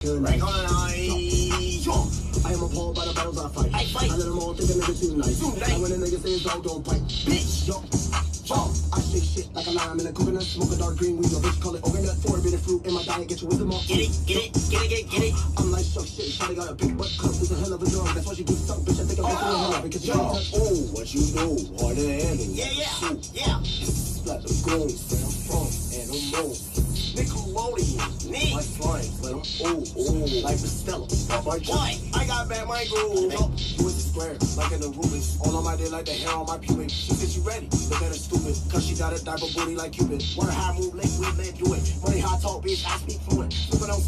Rank on. I am appalled by the battles I fight. I fight. I let them all think a nigga too nice. Too nice. And when a nigga says dog don't bite. Bitch. Yo, yo, I shake shit like a lime in a coconut. Smoke a dark green weed, a bitch call it coconut. Four bit of fruit in my diet, get your wisdom up. Get it, get it, get it, get it, get it. I'm like Chuck shit, shawty got a big butt cup. It's a hell of a drug. That's why she gets stuck, bitch. I think I'm gonna oh, hell up because she Yo, can't touch. oh, what you know, harder than handle. Yeah, yeah, yeah. Like the gold, where I'm from, and I'm more. Nick. my slimes, let them ooh, ooh, like the Stella. Pop my Boy, I got back my groove. Yo, you was square, like in the Rubik's. All on my day, like the hair on my pubic. She said she ready, look at her stupid, cause she got a diaper booty like Cupid. Wanna high move, late, we let do it. Money high talk, bitch, I speak fluent. Flipping on